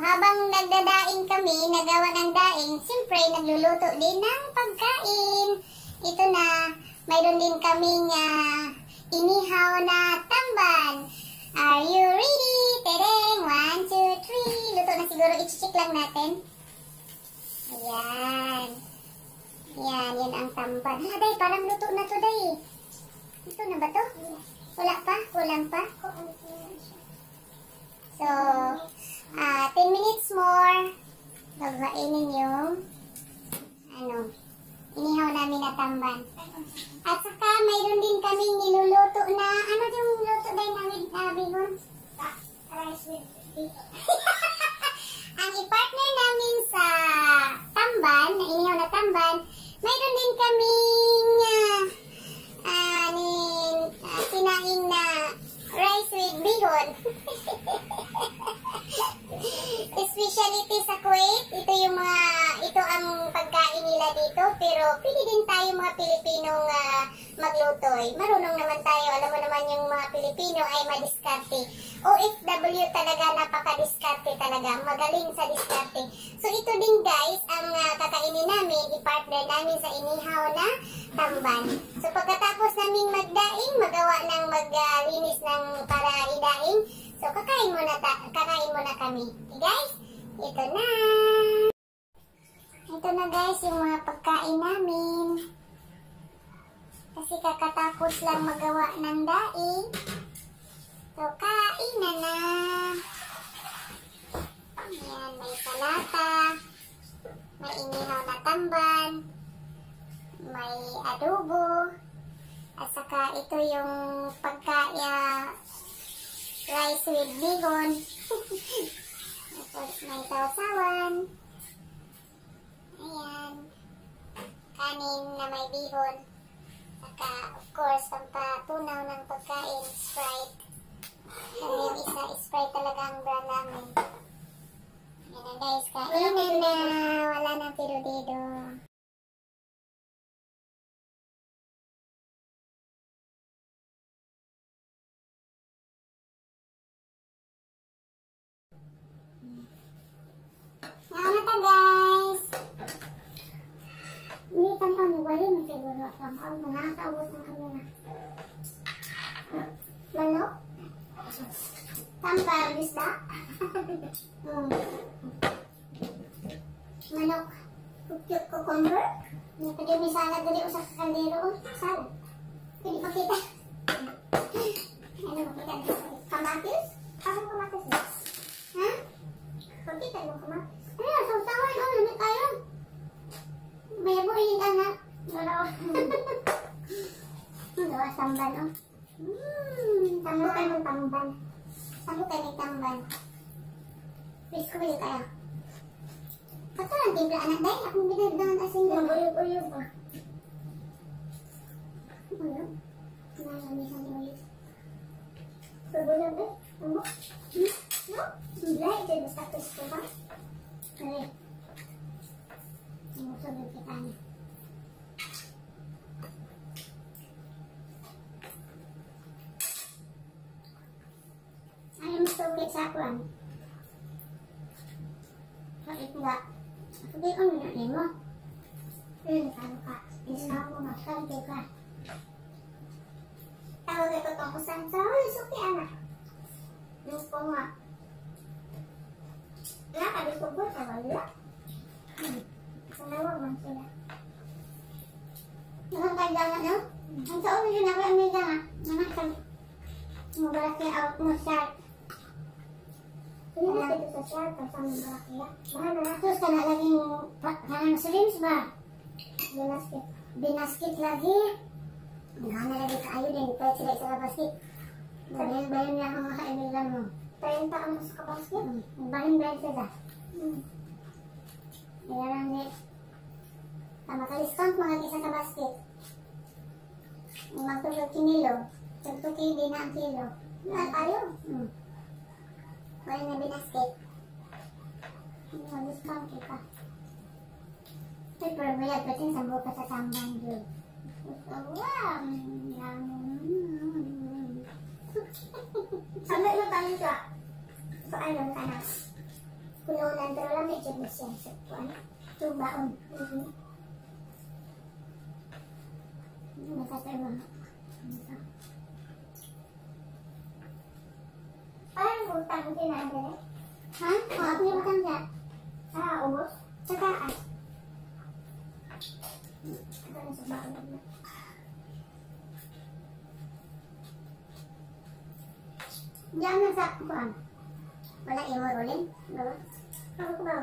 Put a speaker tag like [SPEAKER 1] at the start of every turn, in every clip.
[SPEAKER 1] nagdadaing kami, nagawa ng daing, siyempre nagluluto din ng pagkain. Ito na, mayroon din kaming uh, inihaw na tamban. Are you ready? Tereng, one, two, three. Luto na siguro, i-check lang natin. Ayan. Ayan, yan ang tamban. Ha, day, parang luto na to, day. Ito na ba to? Wala pa? Kulang pa? So, ah, 10 minutes more. Babainin yung ano, inihaw namin na tamban. At saka, mayroon din kaming niluluto na, ano yung luto din namin, uh, Bihon? Rice with Ang i-partner namin sa tamban, na inihaw na tamban, mayroon din kaming uh, uh, nin, uh, sinaing na rice with bihon. Speciality sa Kuwait, ito yung mga, ito ang pagkain nila dito, pero pwede din tayo mga Pilipinong uh, magluto. eh. Marunong naman tayo, alam mo naman yung mga Pilipino ay madiskarte. OFW talaga, napaka-diskarte talaga, magaling sa diskarte. So ito din guys, ang uh, kakainin namin, i-partner namin sa inihaw na tamban. So pagkatapos namin magdaing, magawa ng maglinis ng para idaing, so kakain muna, ta Okay guys, ito na! Ito na guys, yung mga pagkain namin. Kasi kakatapos lang magawa ng daing. So, kain na na. Ayan, may salata. May inihaw na tamban. May adobo. At saka ito yung pagkaya rice with bacon. Tapos may sausawan. Ayan. Kanin na may bihon. Saka, of course, pampatunaw ng pagkain, Sprite. Yung isa, Sprite talaga ang brand namin. Ayan na guys, kainan na. Wala nang pirudido. Ano na guys? Hindi kang pamugali mo siguro sa mga nakakaabot ng kamera. Manok? Tampar, isda? hmm. Manok? Cute cucumber? Hindi pwede may salad dali sa kaldero. Oh, salad. Pwede pakita. Ano makita? Kamatis? Ako kamatis. Ha? Pakita mo. Ano? Sausawan. Oh, lamit tayo. May buhin anak. Wala ko. Gawa samban oh. Hmm, tambukan ng tamban. Tambukan ng tamban. Please ko bili tayo. Kato lang timpla anak day. Akong binagdangan asin doon. Uyog-uyog ba? Uyog? Nalamisan uyog. Pagbulag day. Ano? Hmm? No? Hindi. Status ko ba? Ano Sumusunod kita niya. Ayaw mo sukit sa akuan. Bakit nga? Sabi ko nyo mo. Hmm, ano ka? Isa mo nga, sabi ka. Tawag ito tong kusang sa, uy, suki anak. Yung po nga. Wala ka, di ko po, wala. Hmm. Dalawa man sila. Nakang kailangan, no? Ang taon na yun ako ang may ganga. Nakang Mabalaki out mo siya. Hindi na dito sa siya, kasama malaki. Bahala na. Tapos ka na laging, kanang slims ba? Binaskit. Binaskit lagi. Gana lagi kaayo din. Kahit sila sa kabasket. Bayan bayan niya ang mga kaibigan mo. 30 ang sa kabasket? Bayan bayan sila. Hmm. Kaya lang ni, ah, maka-discount mga isa ka basket. Magtulog kinilo, tagtuki din ang kilo. Na tayo. Hmm. Kaya na binasket. Mag-discount kita. Ay, pero bayad pa din sa buka sa tambang yun. Wow! Samay mo tayo siya. So, ayun ka na.
[SPEAKER 2] pununan pero lang medyo mo siya sa kuan. Tubaon. Mhm. Nakatawa. Parang butang tinadala. Ha? O, ako yung butang dyan. Ah, ubos? Sa taas. Ito na sa baon na. Diyan na sa kuan. Wala yung rolling. Wala. Ano ko ba?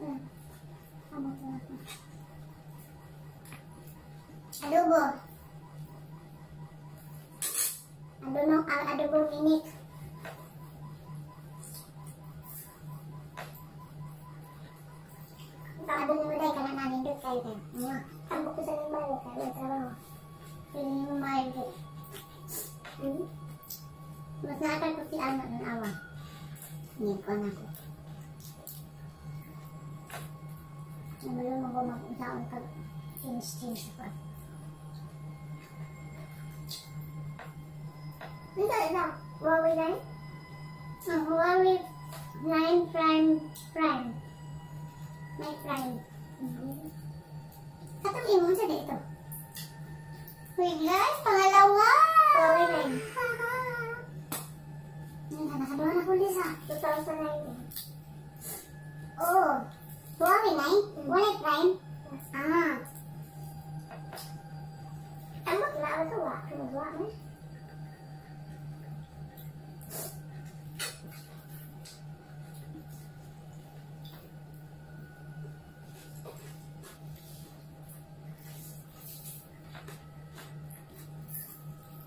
[SPEAKER 2] Hmm. Ano ko ba? Adobo. Adobo, ang adobo minute. Adobo mo dahil ka na namin doon kayo kayo. Ano? Tambok ko sa limbalo kayo. Trabaho. Piling mo mahal Hmm? Mas nakakal ko si Ana ng awa. Hindi ko na ko. Nabalo mo ko mag-usaon ka. Change-change ako. Ito, ito. Huawei 9? Oh, Huawei 9 Prime Prime. May Prime. Katong imong sa dito. Wait guys, pangalawa! Huawei 9. Yan na, nakaduha na ko Lisa. 2019. Oh, Huawei 9? Huawei Prime? Ah. Na ako ito, wa. Kinagawa mo. Mga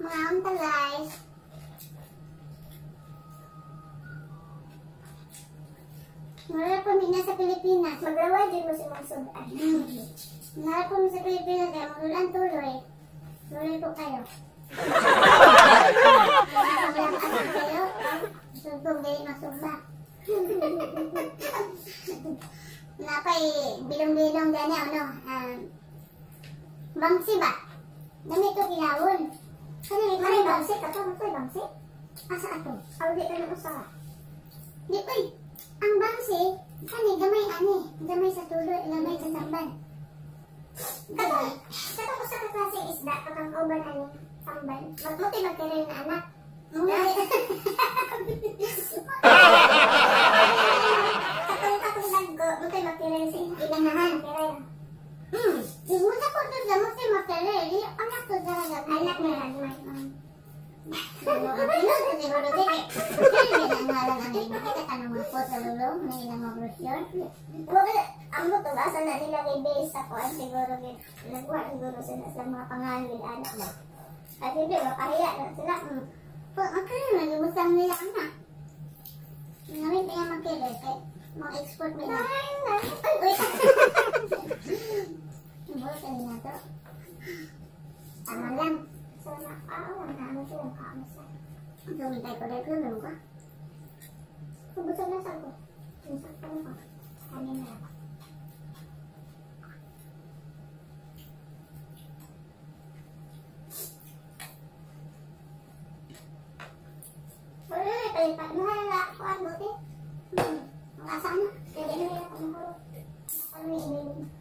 [SPEAKER 2] unta guys. Wala pa mi sa Pilipinas. Magraway din mo si mga sudan. Pa mi sa Pilipinas kaya magulan tuloy. Tuloy po kayo. Magulan asa kayo. Sugtong dahil masugba. Napay bilong-bilong gani ano. Um, bangsi ba? Dami ito kilawon. Kani may bangsi ka to? May bangsi? Asa ato? Awdi ka na usawa. Di pa ang bangsi, kani gamay ani, gamay sa tulo, gamay sa samban. Kato, kato ko sa klase isda, katang uban ani, samban. Magmuti magkailan na anak. Katong katong naggo, muti magkailan sa ilanahan, kailan. Hmm, muna ko to sa muti magkailan, anak ko talaga. Anak na lang, Siguro din eh. Hindi na ngalan ang iba. Kita ka naman po sa lulong. May ilang mga brochure. Well, ang mo basa na nila kay base ako. Ang siguro din. Nagwa siguro sila sa mga pangalan anak mo. At hindi, makahiya na sila. Hmm. Po, makaya na. Limusang nila anak. Ngayon kaya magkilit. Eh, mga export nila. Ay, ay, wait. Buhat na to. Tama lang. So, nakaawa na ano sila kaamasa. Gumintay ko dahil ko ka. Kubusan na sa ko. Kubusan ko na Kanin na ako. Wala na, palipat mo halala ako ang buti. Hmm, ang asa na. Kaya na ako mahuro. Ano yung ibig?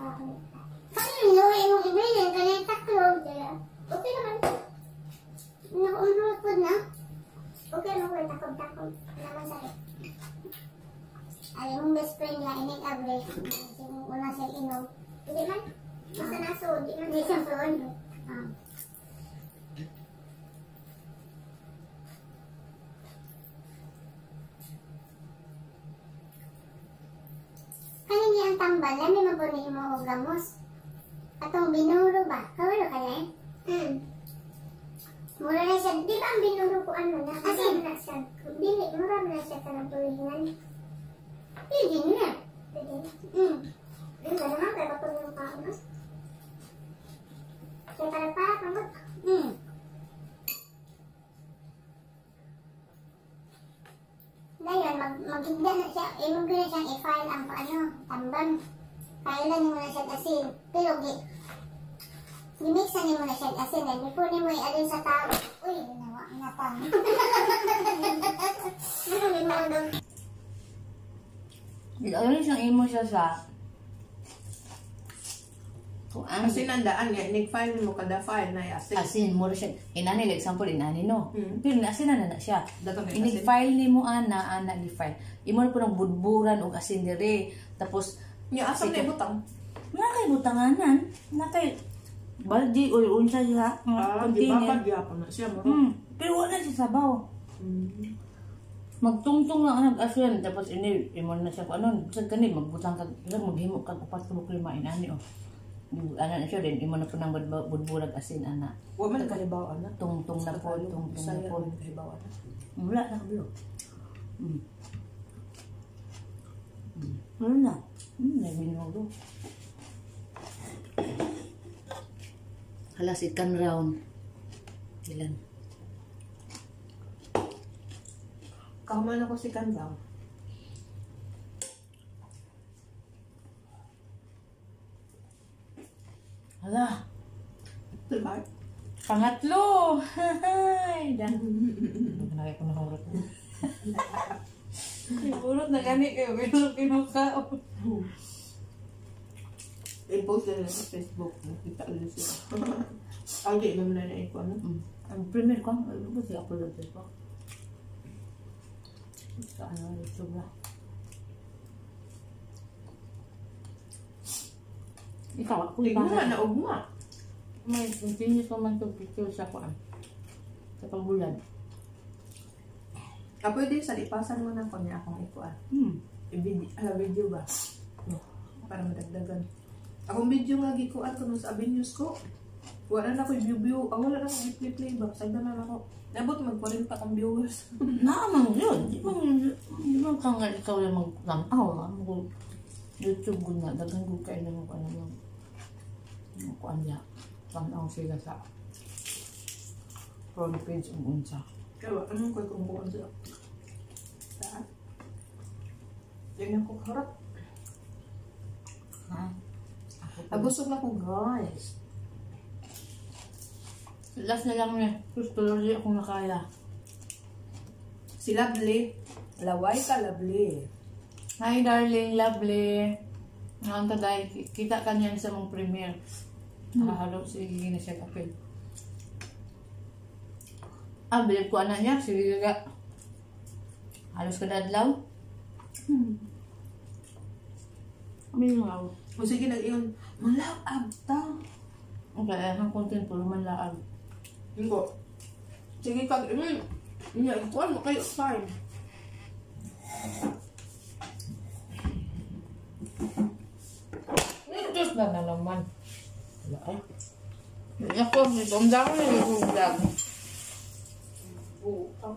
[SPEAKER 2] Ah, Kanino yung ibig? Kanya taklo. Kaya, Okay naman. Nakuunod po na. Okay naman ko takot-takot. Naman sakit. Ay, yung best friend niya, inig abre. Yung una siya inom. Hindi man. Basta nasod. Hindi siya sod. Ah. Kaya niya ang tambal, may mabuni mo o gamos. Atong binuro ba? Kawalo ka na eh? Hmm. Mura na siya. Di ba ang binuro ko ano na? Kasi na siya. Dili, mura na siya ka ng tulingan. Hindi na. Pwede na. Hmm. Hindi na naman, kaya patulong ka ako na. Kaya para para mo. Hmm. ngayon, mag magigda na siya, imog na siyang i-file ang ano, tambang. Kailan mo na siya asin. Pero, gi, gimix na mo na siya asin. Then, before ni mo i-alin sa tao, uy, ginawa na pa.
[SPEAKER 3] Ano, may mga daw. Ito, alin siyang imo siya sa kung ang
[SPEAKER 4] Kasi nandaan nga, nag-file mo kada file na asin.
[SPEAKER 3] asin mo siya inani like example inani no
[SPEAKER 4] Mm.
[SPEAKER 3] pero asin na na siya
[SPEAKER 4] Dato may
[SPEAKER 3] inig
[SPEAKER 4] asin.
[SPEAKER 3] file ni mo ana ana ni file imo po ng budburan og asin dire tapos
[SPEAKER 4] Yung asam na butang.
[SPEAKER 3] nga kay butanganan na kay baldi o unsa siya
[SPEAKER 4] Ah, di ba pagyapon na siya mo?
[SPEAKER 3] hmm. pero wala siya sabaw
[SPEAKER 4] Mm.
[SPEAKER 3] magtungtong lang ang asin tapos ini imo na siya kung ano sa kani magbutang ka lang maghimo ka upat ka lima inani oh ana na siya din imo na po ng budbu- budburag asin ana
[SPEAKER 4] Wa man kahibaw ana.
[SPEAKER 3] tungtong na po tungtong na po
[SPEAKER 4] kahibaw ana.
[SPEAKER 3] Wala na kablo. Mm. Mm. Wala na. Mm, nagminulo. Hala, second round. Ilan?
[SPEAKER 4] Kaman ako si Kanbang.
[SPEAKER 3] Hala,
[SPEAKER 4] Diba?
[SPEAKER 3] pangatlo! Hay! Dan. Nagay ko na hurot. Hurot na gani kayo. Pero kinukao.
[SPEAKER 4] I-post na lang sa Facebook. Nakita ulit siya. Ang di naman na na ko ano.
[SPEAKER 3] Mm. Ang premier ko, ano ba siya upload sa Facebook? Sa ano, YouTube ba? Ikaw, ako
[SPEAKER 4] Hindi mo na naugma.
[SPEAKER 3] May continuous naman to picture sa kuan. Sa pagbulan.
[SPEAKER 4] Ah, pwede sa lipasan mo na ko niya akong ikuan.
[SPEAKER 3] Hmm.
[SPEAKER 4] I-video, ah, video ba? No. Para madagdagan. Akong video nga gikuan ko sa avenues ko. Wala na ko view-view. Ah, wala na ko i-play ba? Sagda na ako. Nabot magparin pa ang viewers.
[SPEAKER 3] Naamang yun. Di ba, di ba kang ikaw yung magtanaw, ha? Mag- YouTube ko na, dagang ko kayo na mag ano kuan niya. Tanaw sila sa front page ang unsa.
[SPEAKER 4] Kaya anong ko'y kung buwan sa Saan? Yan ako harap.
[SPEAKER 3] Ha? Ako pa.
[SPEAKER 4] Nabusog na ko guys.
[SPEAKER 3] Last na lang niya. Gusto lang siya kung nakaya.
[SPEAKER 4] Si Lovely. Laway ka, Lovely.
[SPEAKER 3] Hi darling, lovely. Ang taday, kita ka niyan sa mong premiere. Nakahalo, sige na siya kapil. Ah, bilib ko anak niya, sige gaga. Halos ka dadlaw. Hmm. Kami nga.
[SPEAKER 4] O sige, nag-iyon. Malaw, abta.
[SPEAKER 3] Okay, ang content puro man laag.
[SPEAKER 4] Hindi Sige, kag... Mm, Hindi, ikuan mo kayo. Fine.
[SPEAKER 3] Diyos na na naman. Wala ay. Ako, itong dami na yung vlog.
[SPEAKER 4] Oo.